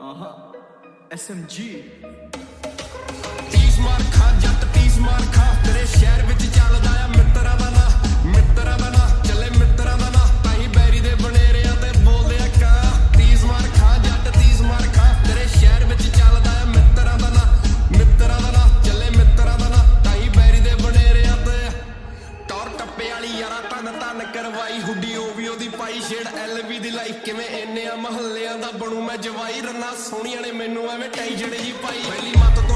Uh huh. SMG. These my ਵਾਲੀ ਯਾਰਾ ਕਰਵਾਈ ਹੁੱਡੀ, ਉਹ ਵੀ ਉਹਦੀ ਪਾਈ ਛੇੜ। ਐਲਵੀ ਦੀ ਲਾਈਫ ਕਿਵੇਂ ਇੰਨੇ ਆ, ਮਹੱਲਿਆਂ ਦਾ ਬਣੂ ਮੈਂ ਜਵਾਈ ਰੰਨਾ। ਸੋਹਣੀਆਂ ਨੇ ਮੈਨੂੰ ਐਵੇਂ ਟੈਂਸ਼ਨ ਜੀ ਪਾਈ। ਪਹਿਲੀ ਮੱਤ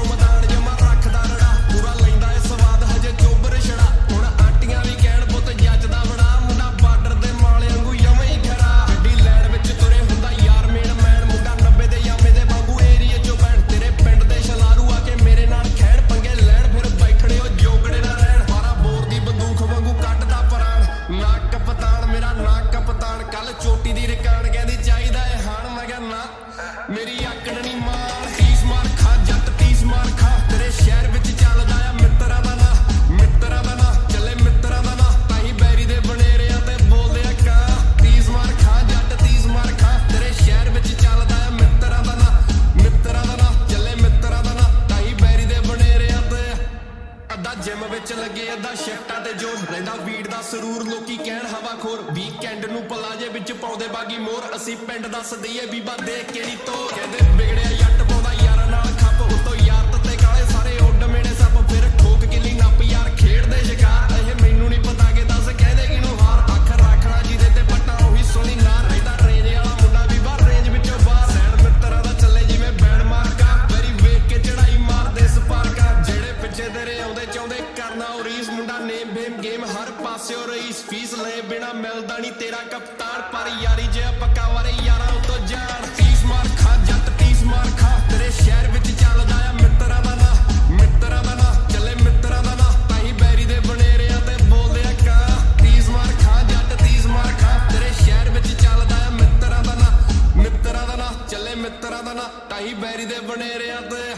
ਜਿਮ ਲੱਗੇ ਅੱਧਾ ਸ਼ਿਫਟਾਂ ਤੇ ਜੋ ਰਹਿੰਦਾ ਵੀੜ ਦਾ ਸਰੂਰ, ਲੋਕੀ ਕਹਿਣ ਹਵਾ ਖੋਰ। ਵੀਕਐਂਡ ਨੂੰ ਪਲਾਜੇ ਵਿੱਚ ਪਾਉਂਦੇ ਬਾਗੀ ਮੋਰ। ਅਸੀਂ ਪਿੰਡ ਦੱਸ ਦਈਏ ਬੀਬਾ ਦੇਖ ਕੇ ਤੋ ਕਹਿੰਦੇ ਵਿਗੜਿਆ ਜੱਟ ਆਉਂਦੇ ਚਾਹੁੰਦੇ ਕਰਨਾ ਉਹ ਰੀਸ ਮੁੰਡਾ ਨੇਮ ਬੇਮ ਗੇਮ ਹਰ ਪਾਸਿਓ ਰਈਸ ਫੀਸ ਲਏ ਬਿਨਾ ਮਿਲਦਾ ਨਹੀਂ ਤੇਰਾ ਕਪਤਾਨ। ਪਰ ਯਾਰੀ ਜੇ ਪੱਕਾ ਵਾਰੇ ਯਾਰਾਂ ਉਤੋਂ ਜਾਣ। ਤੀਸ ਮਾਰ ਖਾ, ਜੱਟ ਤੀਸ ਮਾਰ ਖਾ। ਤੇਰੇ ਸ਼ਹਿਰ ਵਿੱਚ ਚੱਲਦਾ ਆ ਮਿੱਤਰਾਂ ਦਾ ਨਾ। ਮਿੱਤਰਾਂ ਦਾ ਨਾ, ਚੱਲੇ ਮਿੱਤਰਾਂ ਦਾ ਨਾ। ਤਾਹੀ ਬੈਰੀ ਦੇ ਬਨੇਰਿਆਂ ਤੇ ਬੋਲਦੇ ਆ ਕਾ। ਤੀਸ ਮਾਰ ਖਾ, ਜੱਟ ਤੀਸ ਮਾਰ ਖਾ। ਤੇਰੇ ਸ਼ਹਿਰ ਵਿੱਚ ਚੱਲਦਾ ਆ ਮਿੱਤਰਾਂ ਦਾ ਨਾ। ਮਿੱਤਰਾਂ ਦਾ ਨਾ, ਚੱਲੇ ਮਿੱਤਰਾਂ ਦਾ ਨਾ। ਤਾਹੀ ਬੈਰੀ ਦੇ ਬਨੇਰਿਆਂ ਤੇ